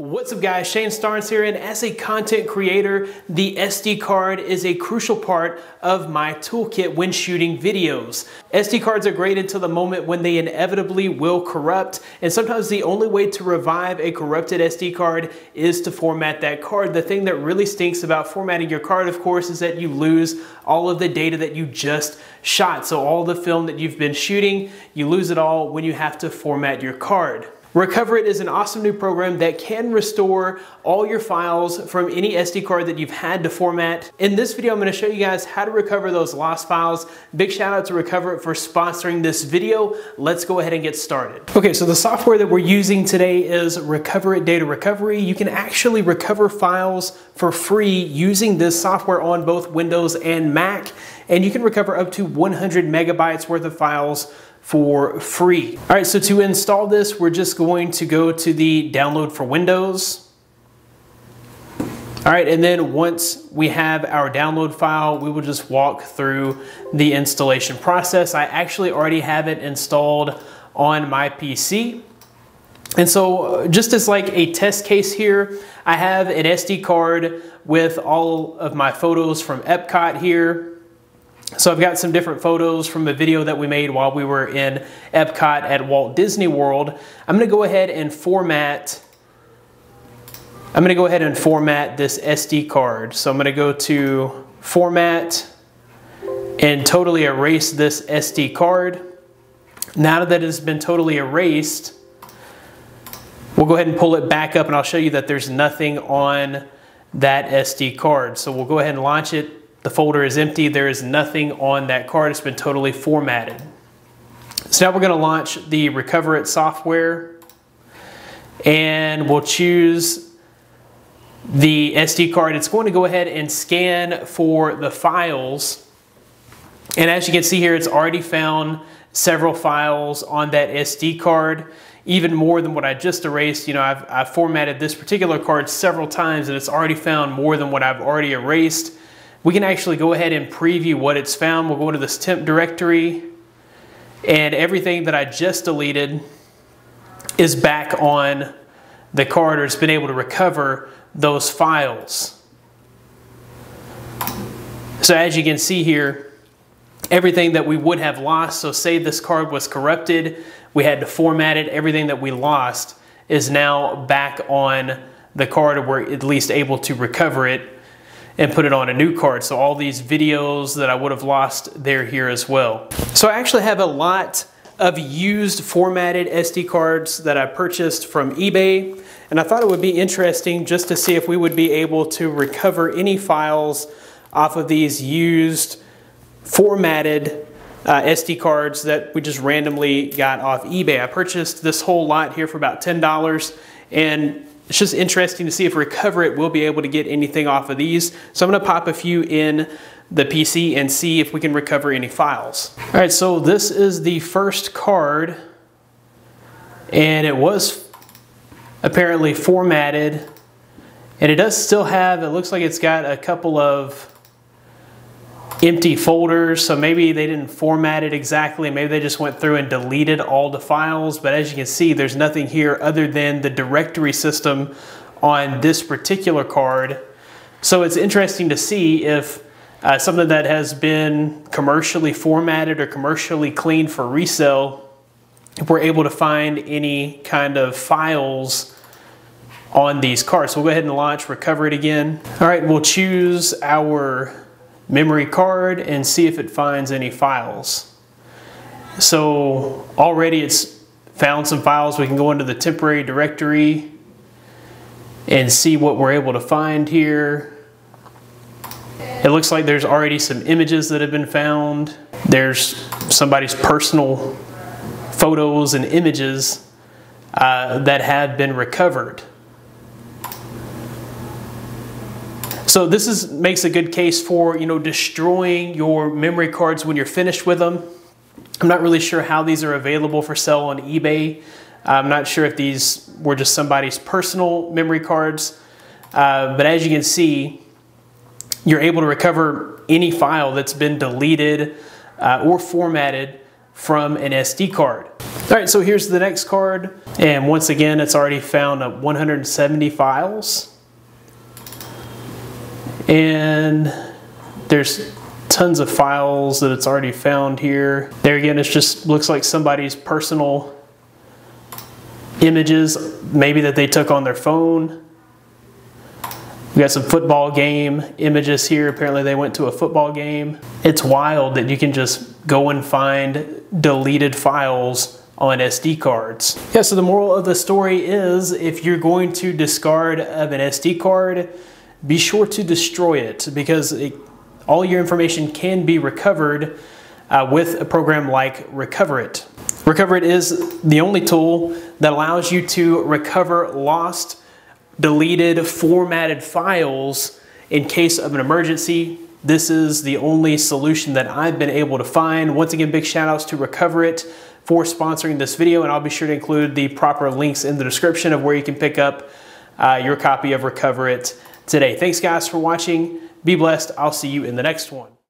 What's up guys, Shane Starnes here and as a content creator, the SD card is a crucial part of my toolkit when shooting videos. SD cards are great until the moment when they inevitably will corrupt and sometimes the only way to revive a corrupted SD card is to format that card. The thing that really stinks about formatting your card of course is that you lose all of the data that you just shot. So all the film that you've been shooting, you lose it all when you have to format your card. Recoverit is an awesome new program that can restore all your files from any SD card that you've had to format. In this video, I'm gonna show you guys how to recover those lost files. Big shout out to Recoverit for sponsoring this video. Let's go ahead and get started. Okay, so the software that we're using today is Recoverit Data Recovery. You can actually recover files for free using this software on both Windows and Mac, and you can recover up to 100 megabytes worth of files for free. All right, so to install this, we're just going to go to the download for Windows. All right, and then once we have our download file, we will just walk through the installation process. I actually already have it installed on my PC. And so just as like a test case here, I have an SD card with all of my photos from Epcot here. So I've got some different photos from a video that we made while we were in Epcot at Walt Disney World. I'm gonna go ahead and format I'm gonna go ahead and format this SD card. So I'm gonna go to format and totally erase this SD card. Now that it has been totally erased, we'll go ahead and pull it back up and I'll show you that there's nothing on that SD card. So we'll go ahead and launch it the folder is empty. There is nothing on that card. It's been totally formatted. So now we're going to launch the Recoverit software and we'll choose the SD card. It's going to go ahead and scan for the files. And as you can see here, it's already found several files on that SD card, even more than what I just erased. You know, I've, I've formatted this particular card several times and it's already found more than what I've already erased we can actually go ahead and preview what it's found. We'll go into this temp directory and everything that I just deleted is back on the card or it's been able to recover those files. So as you can see here, everything that we would have lost, so say this card was corrupted, we had to format it, everything that we lost is now back on the card we're at least able to recover it and put it on a new card. So all these videos that I would have lost, they're here as well. So I actually have a lot of used formatted SD cards that I purchased from eBay. And I thought it would be interesting just to see if we would be able to recover any files off of these used formatted uh, SD cards that we just randomly got off eBay. I purchased this whole lot here for about $10 and it's just interesting to see if Recoverit will be able to get anything off of these. So I'm gonna pop a few in the PC and see if we can recover any files. All right, so this is the first card and it was apparently formatted and it does still have, it looks like it's got a couple of empty folders, so maybe they didn't format it exactly. Maybe they just went through and deleted all the files. But as you can see, there's nothing here other than the directory system on this particular card. So it's interesting to see if uh, something that has been commercially formatted or commercially cleaned for resale, if we're able to find any kind of files on these cards. So we'll go ahead and launch Recoverit again. All right, we'll choose our memory card and see if it finds any files. So already it's found some files. We can go into the temporary directory and see what we're able to find here. It looks like there's already some images that have been found. There's somebody's personal photos and images uh, that have been recovered. So this is makes a good case for you know destroying your memory cards when you're finished with them. I'm not really sure how these are available for sale on eBay. I'm not sure if these were just somebody's personal memory cards, uh, but as you can see, you're able to recover any file that's been deleted uh, or formatted from an SD card. All right, so here's the next card. And once again, it's already found 170 files. And there's tons of files that it's already found here. There again, it just looks like somebody's personal images, maybe that they took on their phone. We got some football game images here. Apparently they went to a football game. It's wild that you can just go and find deleted files on SD cards. Yeah, so the moral of the story is if you're going to discard of an SD card, be sure to destroy it because it, all your information can be recovered uh, with a program like Recoverit. Recoverit is the only tool that allows you to recover lost, deleted, formatted files in case of an emergency. This is the only solution that I've been able to find. Once again, big shout outs to Recoverit for sponsoring this video, and I'll be sure to include the proper links in the description of where you can pick up uh, your copy of Recoverit today. Thanks guys for watching. Be blessed. I'll see you in the next one.